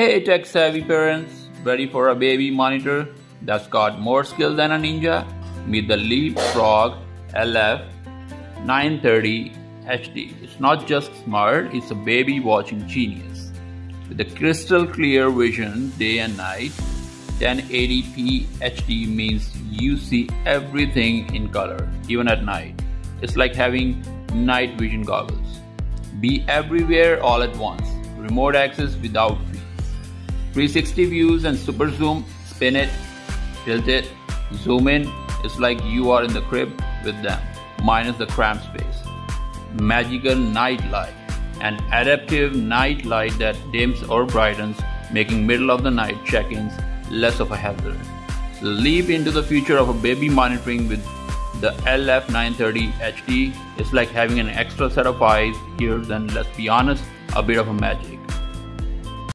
Hey tech savvy parents, ready for a baby monitor that's got more skill than a ninja? Meet the Leapfrog LF930 HD. It's not just smart, it's a baby watching genius. With a crystal clear vision day and night, 1080p HD means you see everything in color, even at night. It's like having night vision goggles. Be everywhere all at once. Remote access without. 360 views and super zoom. Spin it, tilt it, zoom in. It's like you are in the crib with them, minus the cramped space. Magical night light. An adaptive night light that dims or brightens, making middle of the night check-ins less of a hazard. Leap into the future of a baby monitoring with the LF930 HD. It's like having an extra set of eyes, ears, and let's be honest, a bit of a magic.